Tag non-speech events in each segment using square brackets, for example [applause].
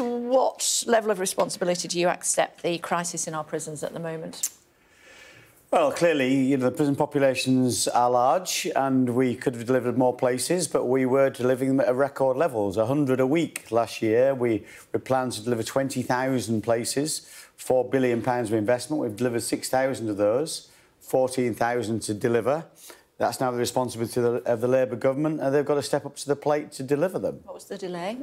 to what level of responsibility do you accept the crisis in our prisons at the moment? Well, clearly, you know, the prison populations are large and we could have delivered more places, but we were delivering them at record levels, 100 a week last year. We, we planned to deliver 20,000 places, £4 billion of investment. We've delivered 6,000 of those, 14,000 to deliver. That's now the responsibility of the, of the Labour government, and they've got to step up to the plate to deliver them. What was the delay?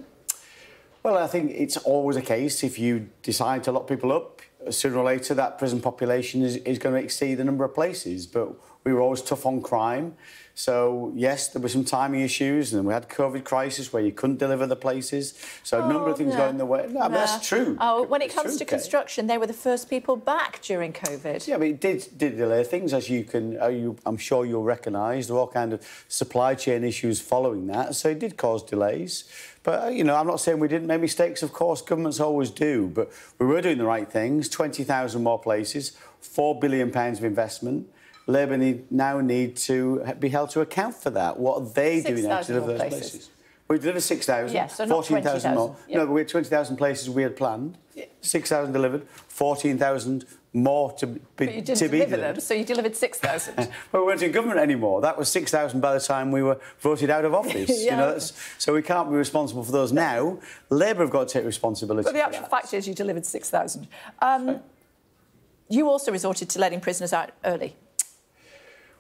Well, I think it's always a case if you decide to lock people up, sooner or later that prison population is, is going to exceed the number of places. But we were always tough on crime. So, yes, there were some timing issues, and we had COVID crisis where you couldn't deliver the places. So, oh, a number of things no. going the way. No, no. that's true. Oh, when it comes true, to Kate. construction, they were the first people back during COVID. Yeah, but it did, did delay things, as you can, uh, you, I'm sure you'll recognise. There were all kind of supply chain issues following that, so it did cause delays. But, uh, you know, I'm not saying we didn't make mistakes, of course, governments always do, but we were doing the right things, 20,000 more places, £4 billion of investment. Labour need, now need to be held to account for that. What are they doing now to 6,000 deliver those places. places? We delivered 6,000, Yes, so not 14,000 more. 20,000, yeah. No, but we had 20,000 places we had planned, 6,000 delivered, 14,000 more to be, But you didn't to deliver delivered. them, so you delivered 6,000. [laughs] Well, we weren't in government anymore. That was 6,000 by the time we were voted out of [laughs] office. Yeah. you know, so we can't be responsible for those now. Labour have got to take responsibility but the actual that. fact is you delivered 6,000. Um, you also resorted to letting prisoners out early.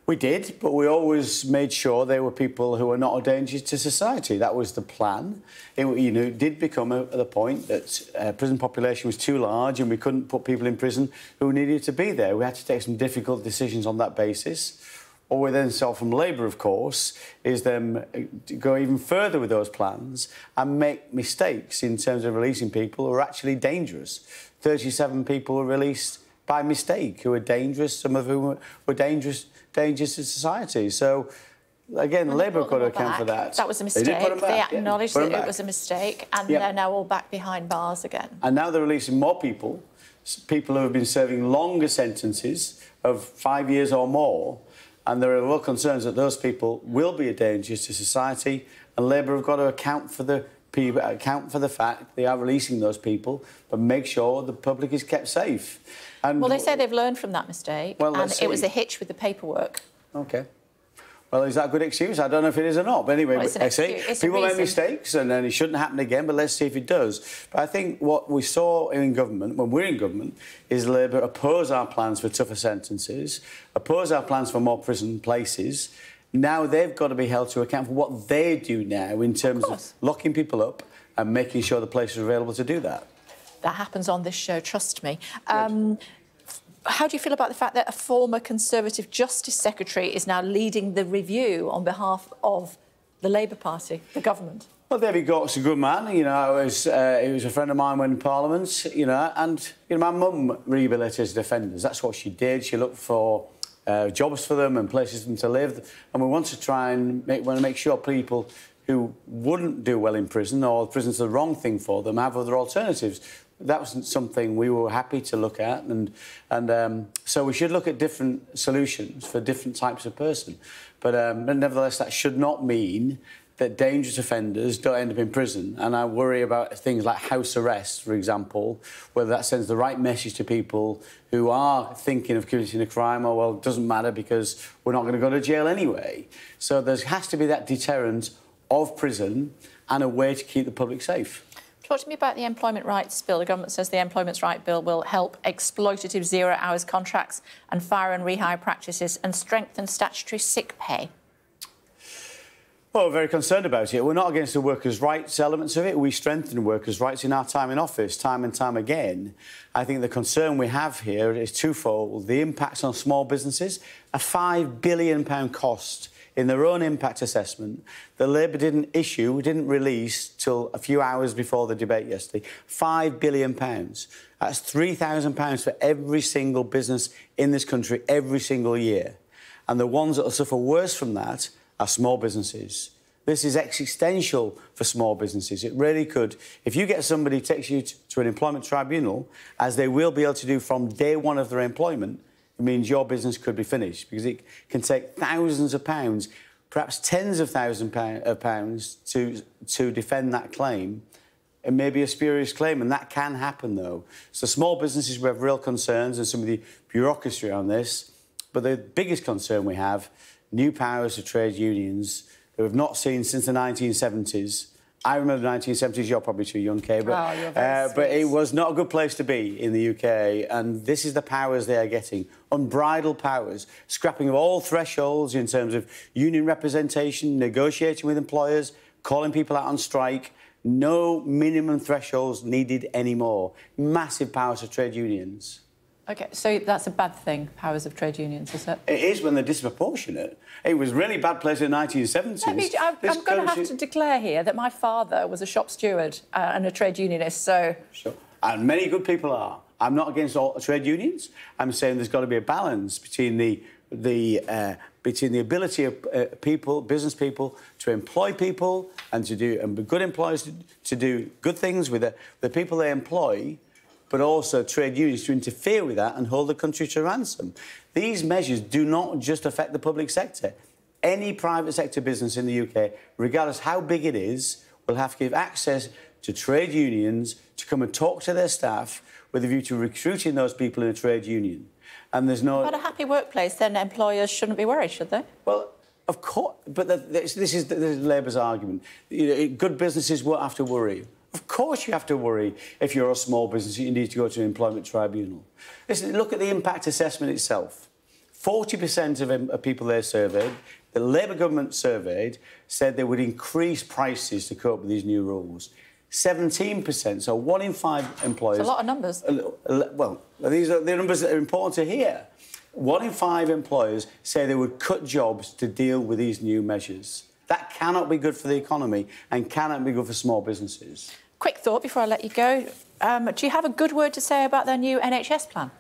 We did, but we always made sure they were people who were not a danger to society. That was the plan. It, you know, it did become a, the point that uh, prison population was too large and we couldn't put people in prison who needed to be there. We had to take some difficult decisions on that basis. What we then saw from Labour, of course, is them uh, go even further with those plans and make mistakes in terms of releasing people who are actually dangerous. 37 people were released by mistake who were dangerous, some of whom were, dangerous, dangerous to society. So, again, And Labour to account for that. That was a They mistake. did put them They back, yeah, acknowledged them that it was a mistake, and Yeah. they're now all back behind bars again. And now they're releasing more people, people who have been serving longer sentences of five years or more. And there are real concerns that those people will be a danger to society. And Labour have got to account for the people, account for the fact they are releasing those people, but make sure the public is kept safe. And Well, they say they've learned from that mistake, Well, and let's it was a hitch with the paperwork. Okay. Well, is that a good excuse? I don't know if it is or not. But anyway, Well, I say excuse. It's a people make mistakes and then it shouldn't happen again, but let's see if it does. But I think what we saw in government, when we're in government, is Labour oppose our plans for tougher sentences, oppose our plans for more prison places. Now they've got to be held to account for what they do now in terms of, course. locking people up and making sure the place is available to do that. That happens on this show, trust me. Um, how do you feel about the fact that a former Conservative Justice Secretary is now leading the review on behalf of the Labour Party, the government? Well, David Gauke's a good man. You know, I was, uh, he was a friend of mine when in Parliament, you know, and, you know, my mum rehabilitated offenders. That's what she did. She looked for uh, jobs for them and places for them to live. And we want to try and make, want to make sure people who wouldn't do well in prison or prison's the wrong thing for them have other alternatives. That wasn't something we were happy to look at, and and um, so we should look at different solutions for different types of person. But, um, but nevertheless, that should not mean that dangerous offenders don't end up in prison. And I worry about things like house arrest, for example, whether that sends the right message to people who are thinking of committing a crime, or, well, it doesn't matter because we're not going to go to jail anyway. So there has to be that deterrent of prison and a way to keep the public safe. Talk to me about the Employment Rights Bill. The government says the Employment Rights Bill will help exploitative zero hours contracts and fire and rehire practices and strengthen statutory sick pay. Well, we're very concerned about it. We're not against the workers' rights elements of it. We strengthen workers' rights in our time in office, time and time again. I think the concern we have here is twofold. The impacts on small businesses, a £5 billion cost in their own impact assessment that Labour didn't issue, we didn't release till a few hours before the debate yesterday. £5 billion. That's £3,000 for every single business in this country every single year. And the ones that will suffer worse from that are small businesses. This is existential for small businesses. It really could. If you get somebody takes you to, an employment tribunal, as they will be able to do from day one of their employment, it means your business could be finished because it can take thousands of pounds, perhaps tens of thousands of pounds to, to defend that claim it may be a spurious claim, and that can happen, though. So small businesses, we have real concerns and some of the bureaucracy around this. But the biggest concern we have, new powers of trade unions that we've not seen since the 1970s. I remember the 1970s, you're probably too young, Kay, but, oh, uh, but it was not a good place to be in the UK. And this is the powers they are getting unbridled powers, scrapping of all thresholds in terms of union representation, negotiating with employers, calling people out on strike. No minimum thresholds needed anymore. Massive powers of trade unions. OK, so that's a bad thing, powers of trade unions, is it? It is when they're disproportionate. It was really bad place in the 1970s. Me, I'm, I'm going to have to declare here that my father was a shop steward uh, and a trade unionist, so... Sure. And many good people are. I'm not against all trade unions. I'm saying there's got to be a balance between the the uh, between the ability of uh, people, business people, to employ people and to do and be good employers to, to do good things with the, the people they employ, but also trade unions to interfere with that and hold the country to ransom. These measures do not just affect the public sector. Any private sector business in the UK, regardless how big it is, will have to give access to trade unions to come and talk to their staff with a view to recruiting those people in a trade union. And there's no. But a happy workplace, then employers shouldn't be worried, should they? Well, of course, but the, this, this, is, this is Labour's argument. You know, good businesses won't have to worry. Of course, you have to worry if you're a small business. You need to go to an employment tribunal. Listen, look at the impact assessment itself. 40% of, of people they surveyed, the Labour government surveyed, said they would increase prices to cope with these new rules. 17%, so one in five employers. It's a lot of numbers. Well, these are the numbers that are important to hear. One in five employers say they would cut jobs to deal with these new measures. That cannot be good for the economy and cannot be good for small businesses. Quick thought before I let you go. Um, do you have a good word to say about their new NHS plan?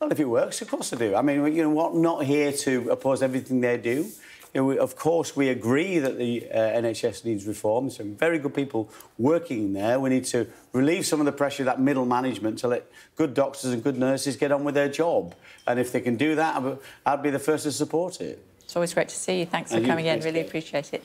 Well, if it works, of course I do. I mean, you know what? Not here to oppose everything they do. You know, we, of course, we agree that the uh, NHS needs reform. Some very good people working there. We need to relieve some of the pressure of that middle management to let good doctors and good nurses get on with their job. And if they can do that, I'd be the first to support it. It's always great to see you. Thanks for coming in. Really appreciate it.